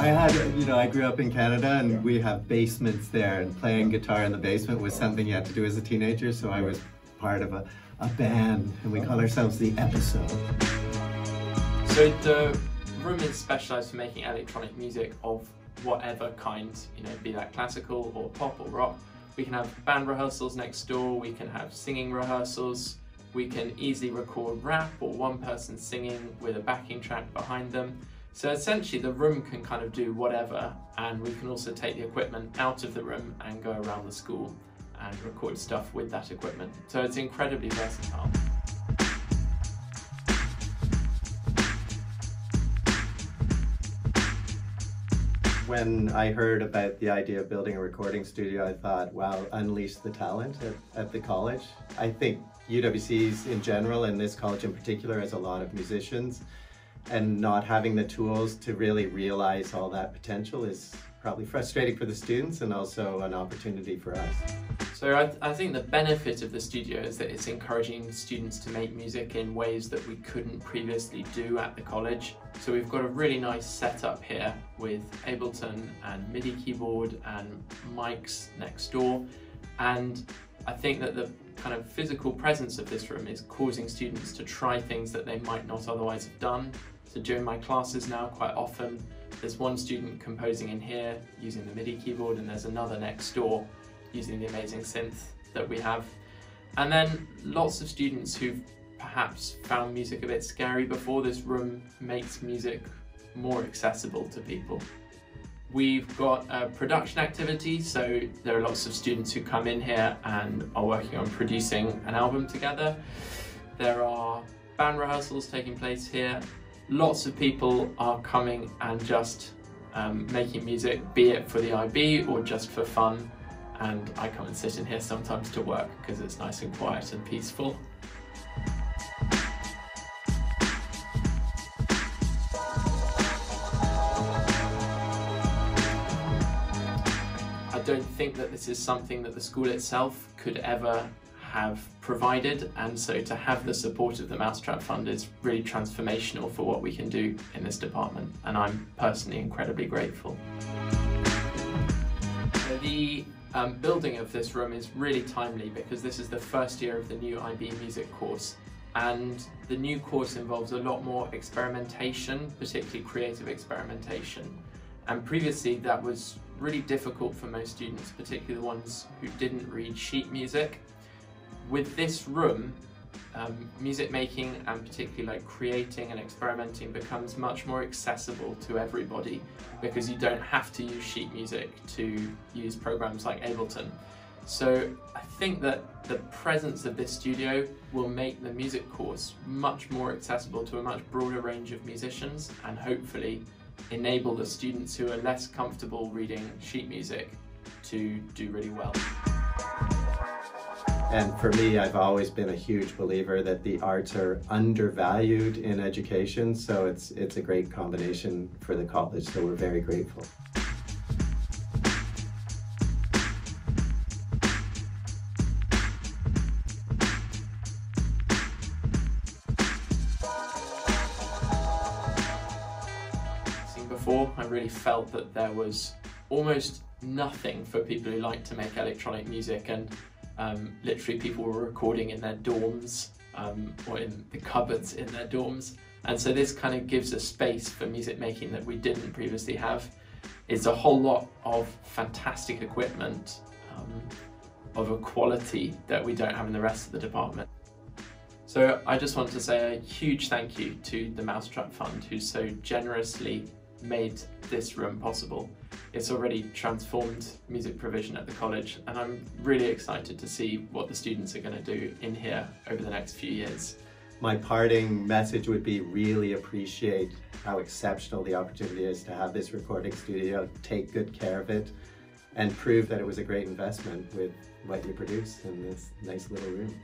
I had, you know, I grew up in Canada and we have basements there and playing guitar in the basement was something you had to do as a teenager. So I was part of a, a band and we call ourselves The Episode. So the room is specialised for making electronic music of whatever kind, you know, be that classical or pop or rock. We can have band rehearsals next door, we can have singing rehearsals, we can easily record rap or one person singing with a backing track behind them. So essentially the room can kind of do whatever and we can also take the equipment out of the room and go around the school and record stuff with that equipment. So it's incredibly versatile. When I heard about the idea of building a recording studio, I thought, wow, unleash the talent at, at the college. I think UWC's in general and this college in particular has a lot of musicians and not having the tools to really realize all that potential is probably frustrating for the students and also an opportunity for us. So I, th I, think the benefit of the studio is that it's encouraging students to make music in ways that we couldn't previously do at the college. So we've got a really nice setup here with Ableton and MIDI keyboard and mics next door. And I think that the kind of physical presence of this room is causing students to try things that they might not otherwise have done. So during my classes now, quite often, there's one student composing in here using the MIDI keyboard and there's another next door using the amazing synth that we have. And then lots of students who've perhaps found music a bit scary before, this room makes music more accessible to people. We've got a production activity, so there are lots of students who come in here and are working on producing an album together. There are band rehearsals taking place here. Lots of people are coming and just um, making music, be it for the IB or just for fun. And I come and sit in here sometimes to work because it's nice and quiet and peaceful. I don't think that this is something that the school itself could ever have provided and so to have the support of the Mousetrap Fund is really transformational for what we can do in this department and I'm personally incredibly grateful. The um, building of this room is really timely because this is the first year of the new IB music course and the new course involves a lot more experimentation, particularly creative experimentation. And previously that was really difficult for most students, particularly the ones who didn't read sheet music. With this room, um, music making and particularly like creating and experimenting becomes much more accessible to everybody because you don't have to use sheet music to use programs like Ableton. So I think that the presence of this studio will make the music course much more accessible to a much broader range of musicians and hopefully enable the students who are less comfortable reading sheet music to do really well. And for me, I've always been a huge believer that the arts are undervalued in education, so it's, it's a great combination for the college, so we're very grateful. Seen before, I really felt that there was almost nothing for people who like to make electronic music. And um, literally people were recording in their dorms um, or in the cupboards in their dorms. And so this kind of gives a space for music making that we didn't previously have. It's a whole lot of fantastic equipment um, of a quality that we don't have in the rest of the department. So I just want to say a huge thank you to the Mousetrap Fund who so generously made this room possible. It's already transformed music provision at the college and I'm really excited to see what the students are going to do in here over the next few years. My parting message would be really appreciate how exceptional the opportunity is to have this recording studio, take good care of it and prove that it was a great investment with what you produce in this nice little room.